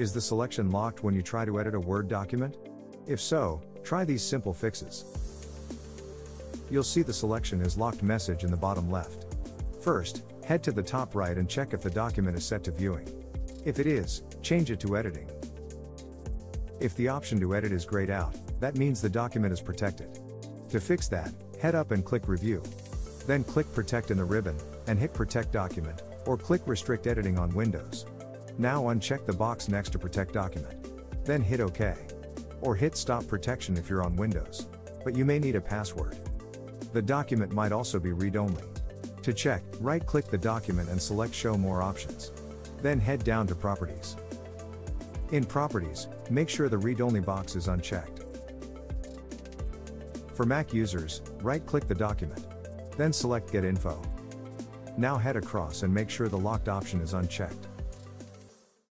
Is the selection locked when you try to edit a Word document? If so, try these simple fixes. You'll see the selection is locked message in the bottom left. First, head to the top right and check if the document is set to viewing. If it is, change it to editing. If the option to edit is grayed out, that means the document is protected. To fix that, head up and click Review. Then click Protect in the ribbon, and hit Protect Document, or click Restrict Editing on Windows. Now uncheck the box next to Protect Document. Then hit OK. Or hit Stop Protection if you're on Windows. But you may need a password. The document might also be read-only. To check, right-click the document and select Show More Options. Then head down to Properties. In Properties, make sure the read-only box is unchecked. For Mac users, right-click the document. Then select Get Info. Now head across and make sure the locked option is unchecked.